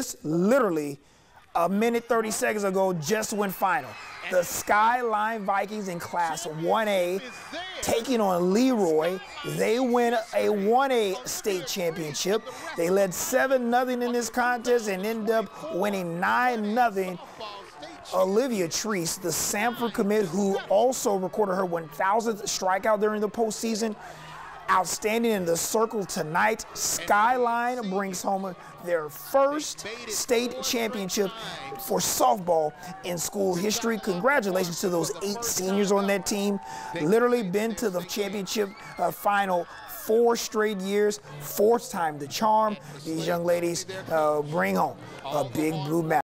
this literally a minute 30 seconds ago just went final. The Skyline Vikings in Class 1A taking on Leroy. They win a 1A state championship. They led 7 0 in this contest and end up winning 9 0. Olivia Treese, the Sanford commit, who also recorded her 1,000th strikeout during the postseason, outstanding in the circle tonight. Skyline brings home their first state championship for softball in school history. Congratulations to those eight seniors on that team. Literally been to the championship uh, final four straight years, fourth time the charm. These young ladies uh, bring home a big blue medal.